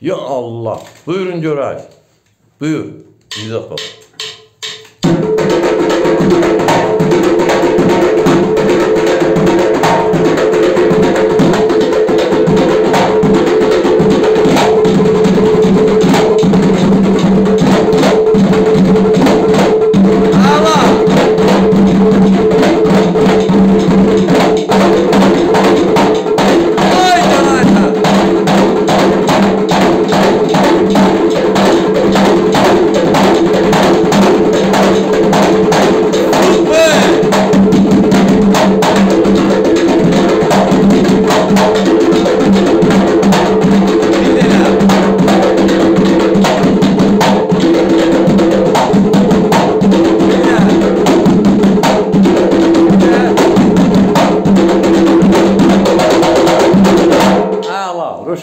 Ya Allah. Buyurun görək. Buyur. İzzət baba.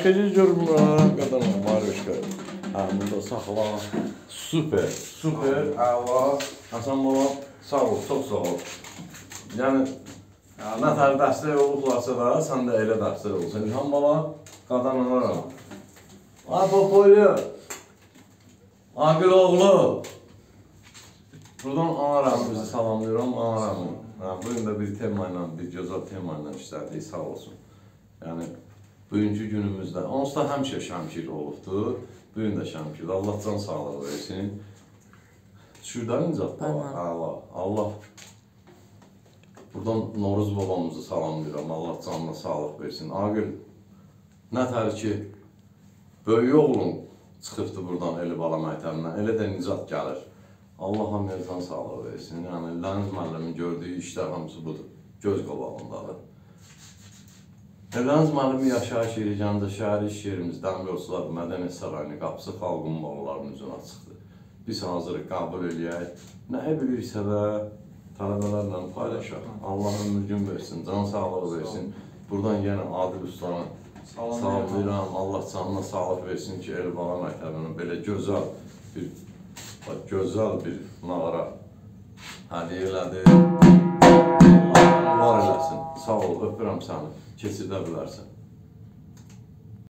Röşkəcə görmürəm. Qadan var röşkə. Hə, burada saxla. Super, super, əla. Hasan baba, sağ ol, çox sağ ol. Yəni nə tər dəstək olublarsa da, sən də elə dəstək olsun. İlham baba, qadan olaram. Ay popoylu. Aqil oğlu. Buradan anaram, bizi salamlayıram, anaram. Hə, bu gün də bir tema ilə, bir gözəl tema ilə işlədik, sağ olsun. Yəni bugünkü günümüzdə onsuz da həmişə Şəmkir olubdu. Bu gün də Şəmkir. Allah can sağlığı versin. Şuradan Nicat baba. Allah, Allah. Buradan Noruz babamızı salamlayıram. Allah canına sağlıq versin. Aqil, nə tər ki, böyük oğlum çıxıbdı buradan Eli Bala məktəbindən. Elə də Nicat gəlir. Allah hamıya can sağlığı versin. Yəni Ləniz müəllimin gördüyü işlər hamısı budur. Göz qabağındadır. Evləniz müəllimi yaşayış yeri Gəncə şəhəri iş yerimiz Dəmir Yolçular Mədəniyyət Sarayının qapısı xalqın balalarının üzünə açıqdır. Biz hazırıq qəbul eləyək. Nə bilirsə də tələbələrlə paylaşaq. Allah ömür gün versin, can sağlığı versin. Buradan yenə Adil Ustana salamlayıram. Allah canına sağlıq versin ki, Elbala məktəbinin belə gözəl bir gözəl bir nağara hədiyyə elədi. Allah eləsin. Sağ ol, öpürəm səni. Keçidə bilərsən.